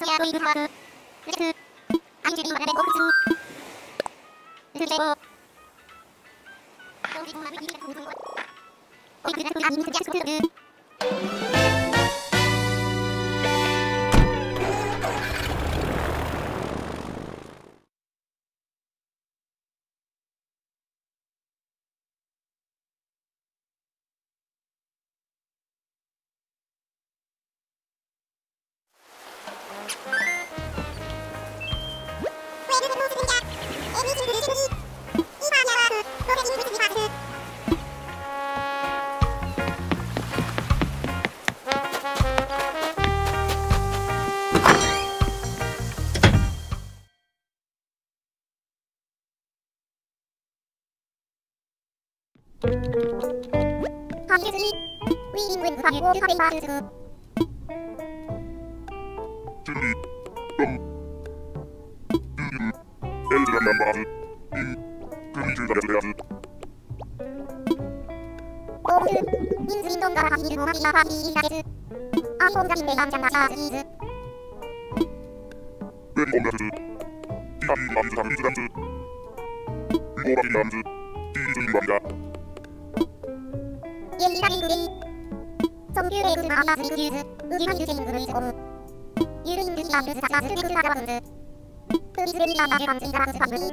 アソヤドイブハーフフレクアンジュリーマナレボクツフレボドリボマビングウェブファミウォールファミマーズス Äldre Members in Kulturderas オールインズインドンガラハヒルモマミナファミリーナデスアンポンザミンベアンジャンナサーズイーズ Välkomna till Tian Lands Handelsgrense. Våra Tians Tidsinvandra. イエリラリングレイソンビューレイグルマアマーズリグユー 선규레군 마마스 유즈 우리만 유세인 그루이즈 오브 유르인 그이 남유즈 자자스 르크라가운드 흐리즈레미나 마제 방진가라스 방문이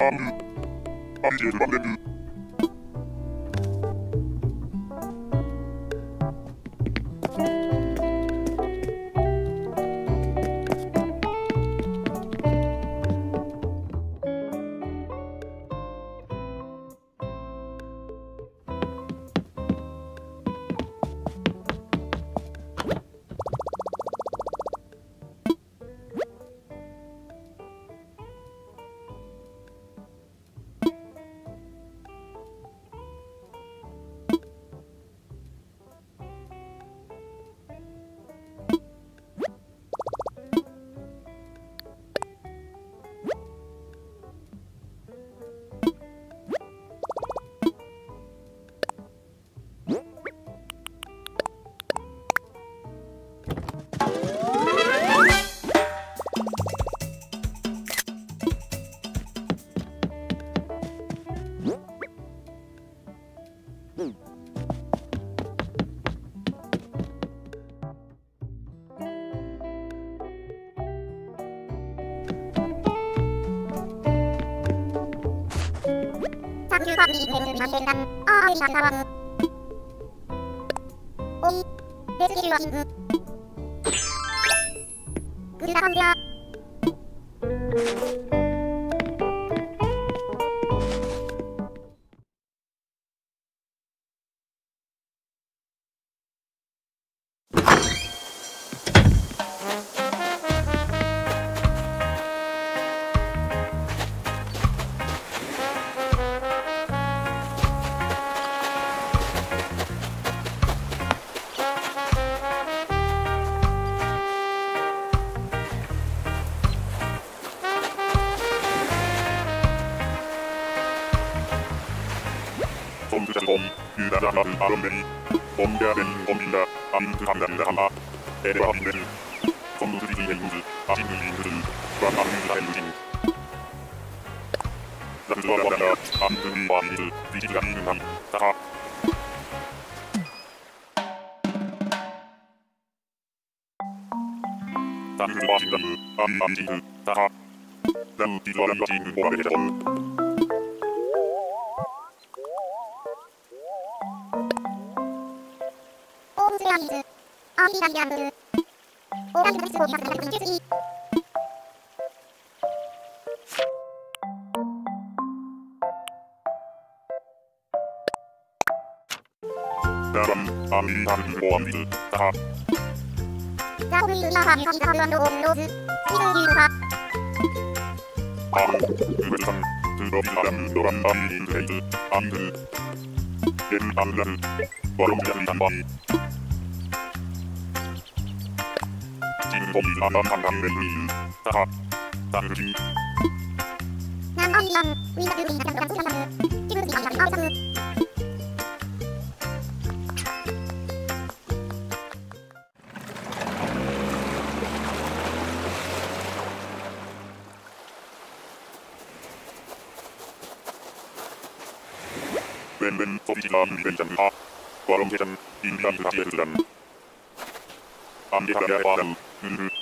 아무 아무 제주 방문이 마젠간 아이 사사왕 오이 데스키와 신구 그다 혼자 ァブリーグヘルミマンテンダンアーエリアンタワムオイレスキルアシンググルダハンデア Som Tusen Ydärna Armeni. Om Gärden Om Bilda. Antu Hamdan Hamma. Edva Hamden. Som Tusi Hengus. Asinu Lingus. Van Antu Hengus. Latus Wadanda. Antu Wanil. Visila Hinam. Taha. Tantu Wasindamu. An Antingu. Taha. Dan Tilalan Yasin Borabeton. オ アンビランランブルオーガニックスを100分中継 dalam dan ambil baru. บิ이라면 한강 멜로이는 따합 따르기 남어이랑 위나드 우리 남동안 수련나무 찌부지 아이랑 어사무 เป็นเป็นสมจิตามเป็นจันทร์วารมเทจันอินทร์ยันทร์เทียนจันทร์อันที่ทำได้ความ Mm-hmm.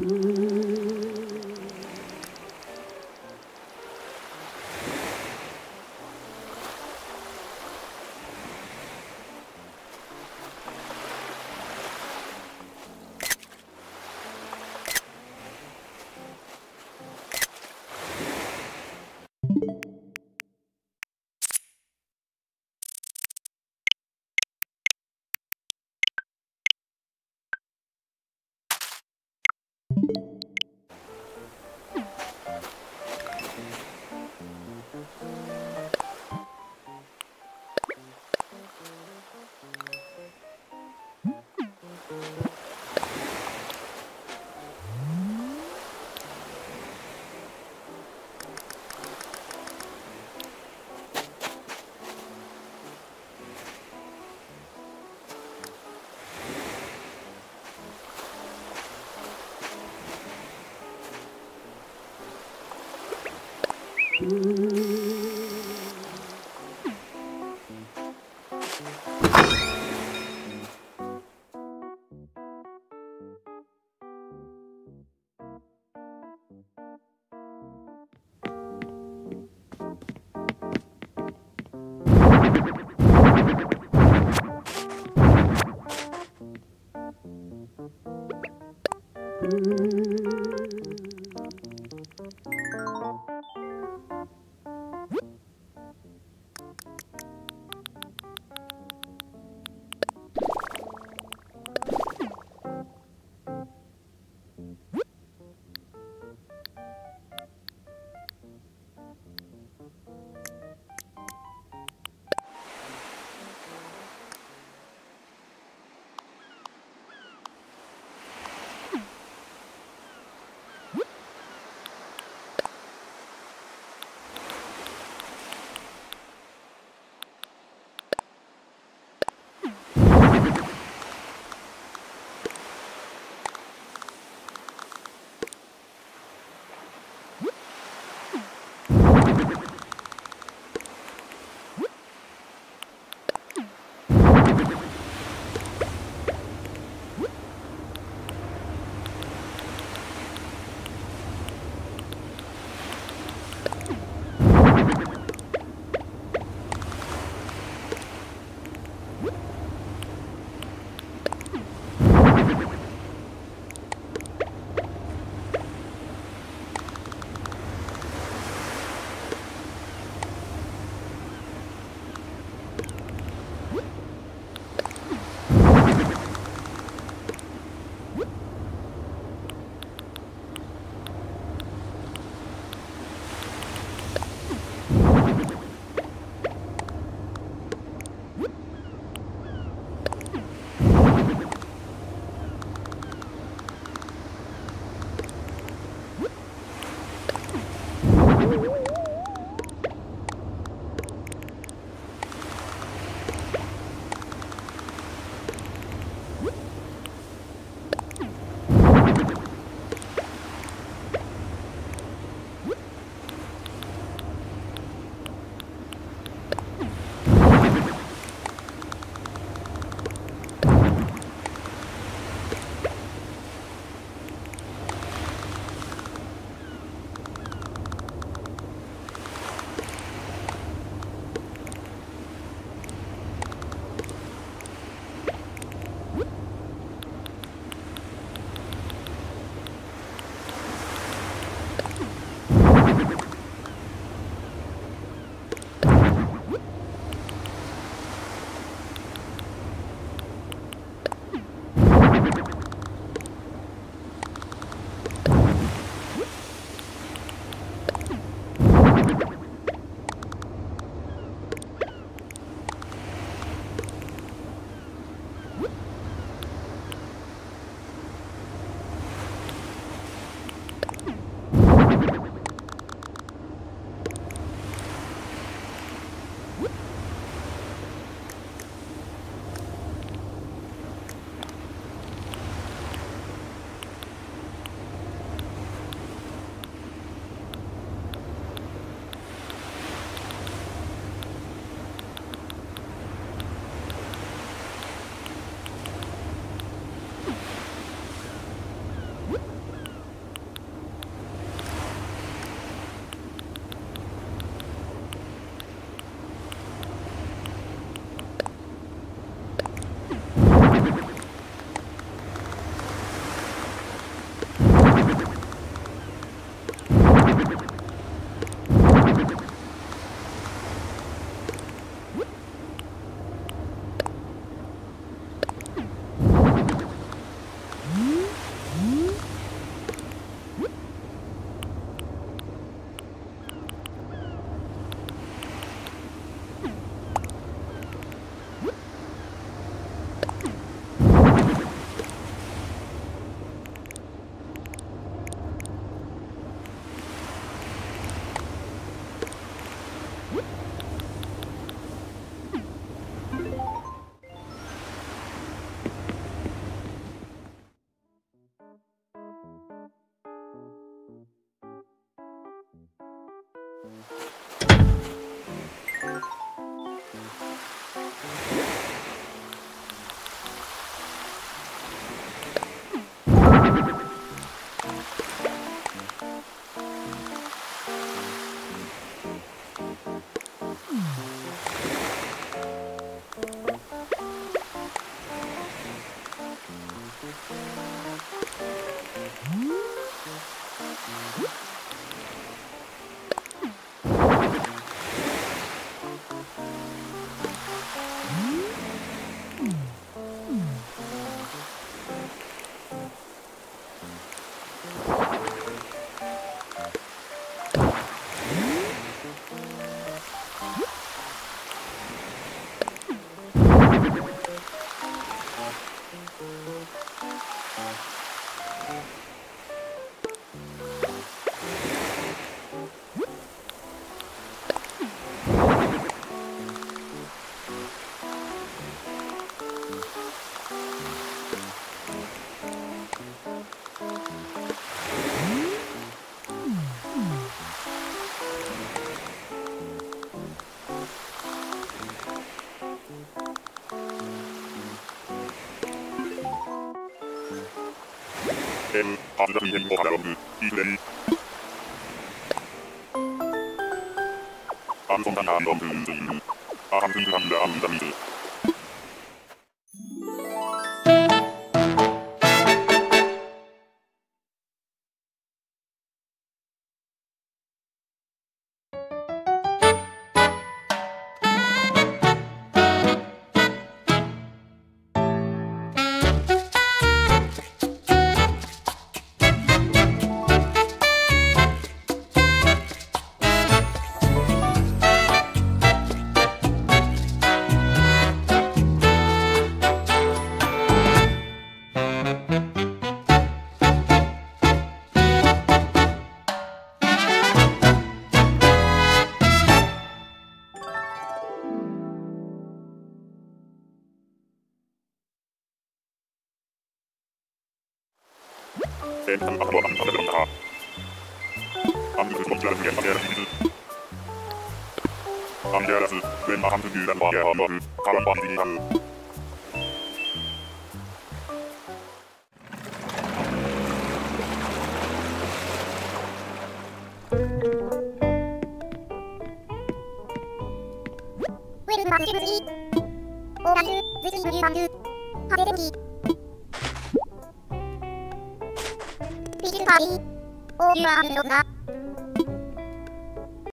Mm-hmm. you. you. 감사드립니다. 여러분 이들의 방송당 아름다운 분들 아름다운 분들 아름다운 분들 Fältan aber am anderen Haar. Angriff und Jörgen gestern der Insel. Am Jörgen, wenn man Handel hüren war er morgen, kann man die Hand. Will の番組、オーガズ、ズイングリューバング、派手電気。はい。おいわのが。